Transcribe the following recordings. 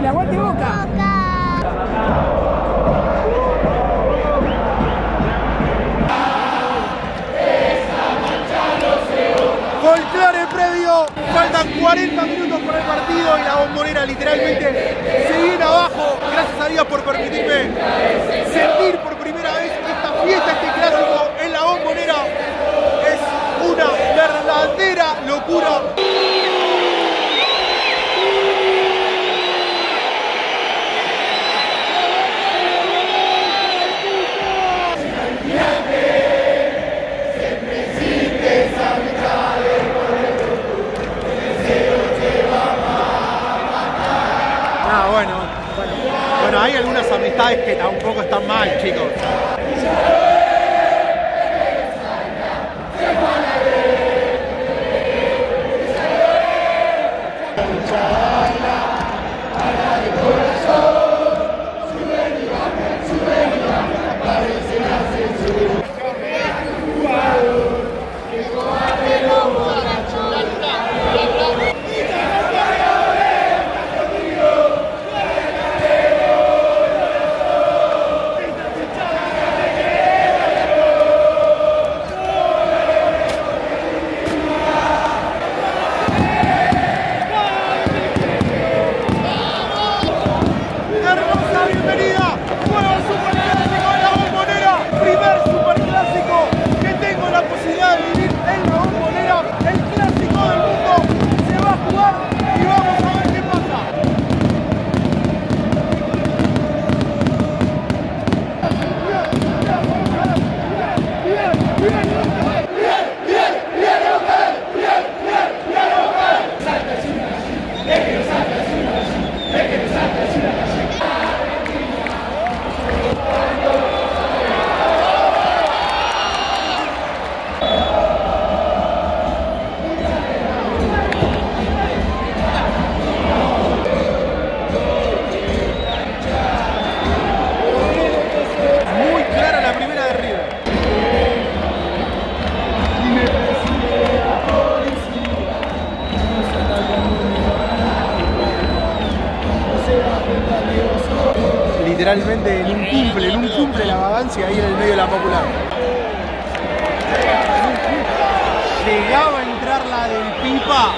Brasil, aguante Boca. Folclore previo, faltan 40 minutos por el partido y la bombonera literalmente se viene abajo. Gracias a Dios por permitirme sentir por primera vez esta fiesta, este clásico en la bombonera. Es una verdadera locura. Algunas amistades que tampoco están mal, chicos. Literalmente en un cumple, en un cumple la vagancia ahí en el medio de la popular. Llegaba a entrar la del pipa.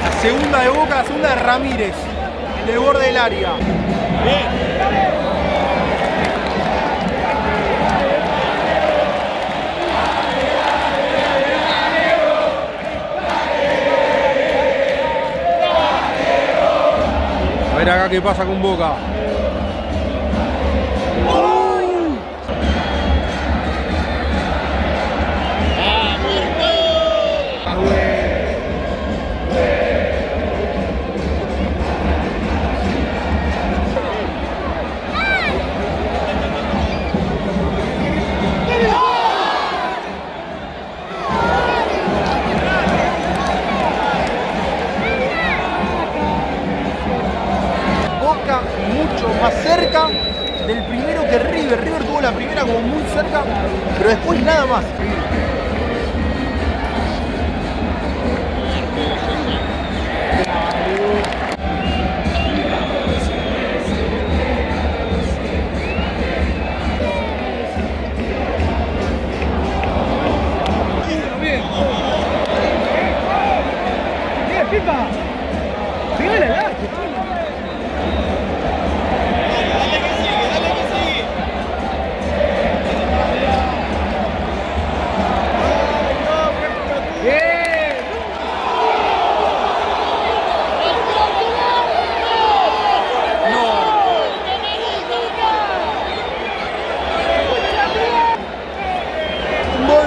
La segunda de Boca, la segunda de Ramírez, el borde del área. Ver acá qué pasa con Boca. Boca más cerca del primero que River. River tuvo la primera como muy cerca, pero después nada más.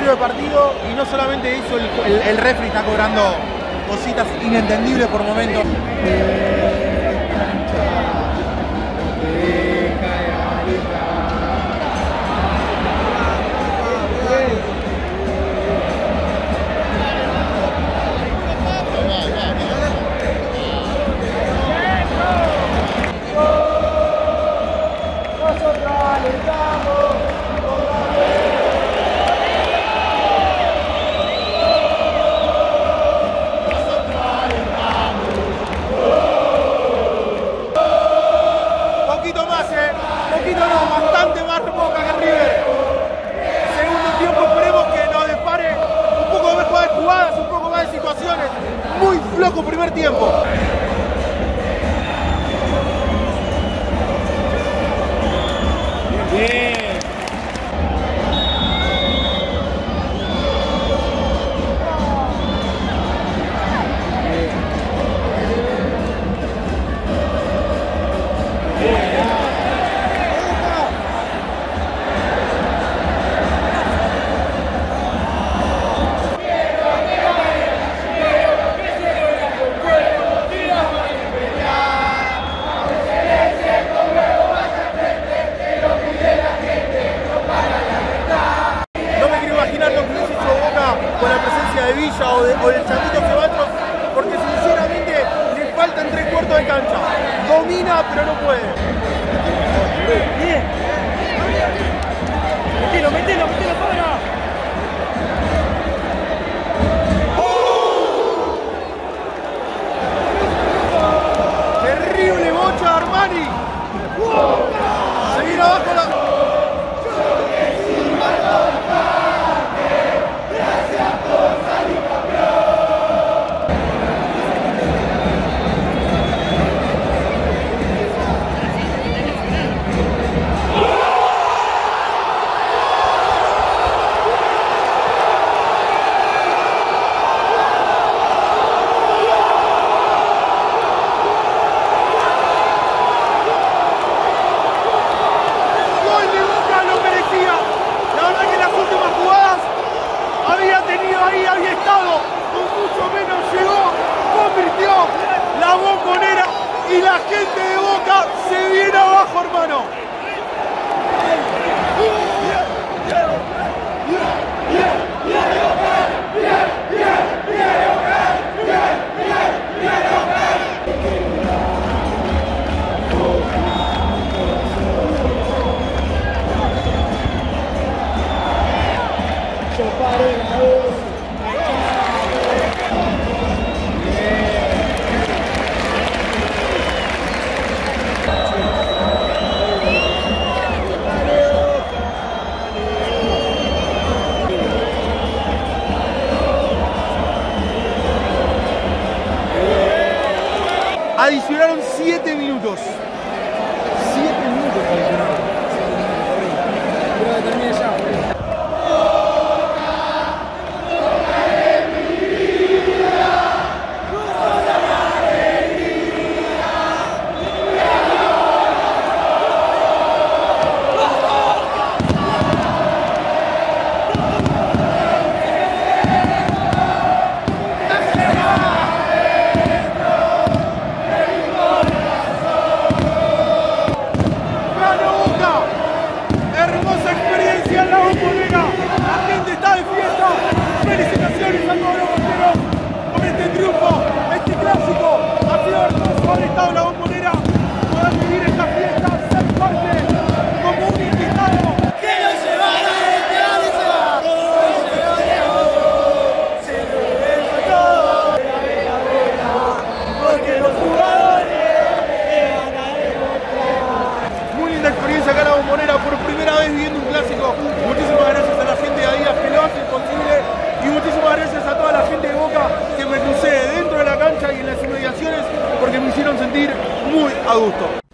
De partido y no solamente eso, el refri está cobrando cositas inentendibles por momentos. Del Changuito Ceballos, porque sinceramente le faltan tres cuartos de cancha. Domina, pero no puede. Muchísimas gracias a la gente de Adidas que lo hace posible y muchísimas gracias a toda la gente de Boca que me crucé dentro de la cancha y en las inmediaciones porque me hicieron sentir muy a gusto.